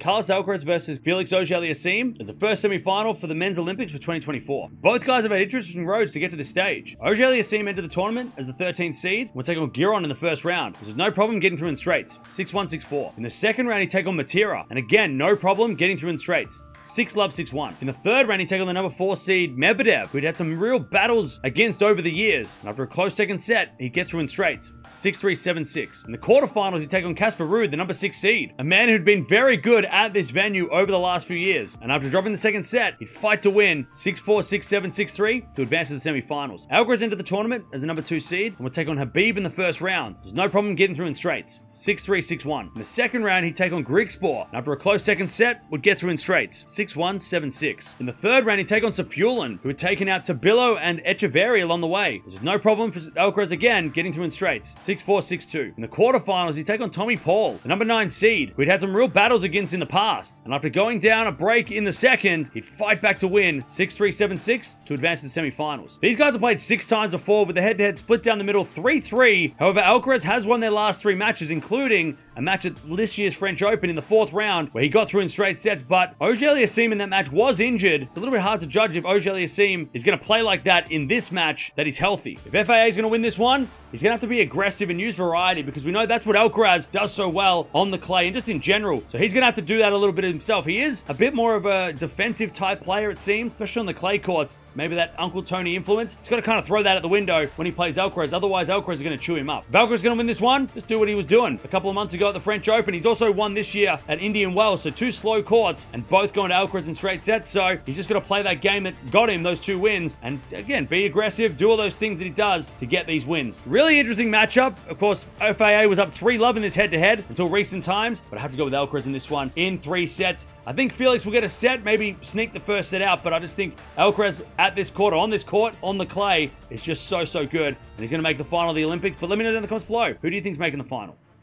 Carlos Alcaraz versus Felix Auger-Aliassime. It's the first semi-final for the men's Olympics for 2024. Both guys have had interesting roads to get to this stage. Auger-Aliassime entered the tournament as the 13th seed. We'll take on Giron in the first round. There's no problem getting through in straights. 6-1, 6-4. In the second round, he take on Matera. And again, no problem getting through in straights. 6 love 6 1. In the third round, he on the number 4 seed Medvedev, who'd had some real battles against over the years. And after a close second set, he gets through in straights. 6-3-7-6. In the quarterfinals, he'd take on Casper Ruud, the number 6 seed, a man who'd been very good at this venue over the last few years. And after dropping the second set, he'd fight to win 6-4, 6-7, 6-3 to advance to the semi-finals. Alcaraz entered the tournament as the number 2 seed and would take on Habib in the first round. There's no problem getting through in straights. 6-3, 6-1. In the second round, he'd take on Griekspoor, and after a close second set, would get through in straights. 6-1, 7-6. In the third round, he'd take on Safiullin, who had taken out Tabilo and Etcheverry along the way. There's no problem for Alcaraz again getting through in straights. 6-4, 6-2. In the quarterfinals, he'd take on Tommy Paul, the number 9 seed, who he'd had some real battles against in the past. And after going down a break in the second, he'd fight back to win 6-3, 7-6 to advance to the semi-finals. These guys have played six times before with the head-to-head split down the middle 3-3. However, Alcaraz has won their last three matches, including a match at this year's French Open in the fourth round where he got through in straight sets, but Auger-Aliassime in that match was injured. It's a little bit hard to judge if Auger-Aliassime is going to play like that in this match that he's healthy. If FAA is going to win this one, he's going to have to be aggressive and use variety because we know that's what Alcaraz does so well on the clay and just in general. So he's going to have to do that a little bit himself. He is a bit more of a defensive type player, it seems, especially on the clay courts. Maybe that Uncle Tony influence. He's got to kind of throw that at the window when he plays Alcaraz. Otherwise, Alcaraz is going to chew him up. Is going to win this one, just do what he was doing a couple of months ago at the French Open. He's also won this year at Indian Wells. So two slow courts and both going to Alcaraz in straight sets. So he's just got to play that game that got him those two wins. And again, be aggressive, do all those things that he does to get these wins. Really interesting matchup. Of course, FAA was up 3 love in this head-to-head until recent times. But I have to go with Alcaraz in this one in three sets. I think Felix will get a set, maybe sneak the first set out. But I just think Alcaraz at this court, on this court, on the clay, is just so, so good. And he's going to make the final of the Olympics. But let me know in the comments below. Who do you think's making the final?